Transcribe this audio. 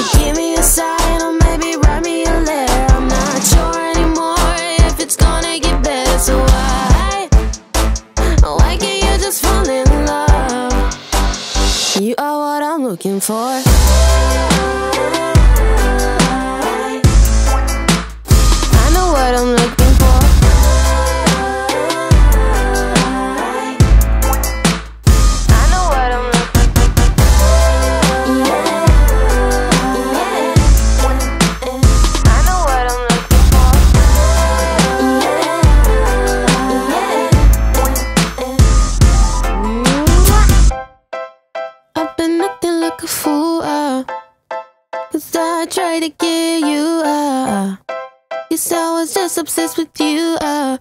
you give me a sign or maybe write me a letter? I'm not sure anymore if it's gonna get better. So why, why can't you just fall in love? You are what I'm looking for. I know what I'm like a fool. Uh, Cause I tried to get you. Uh, Guess I was just obsessed with you. Uh,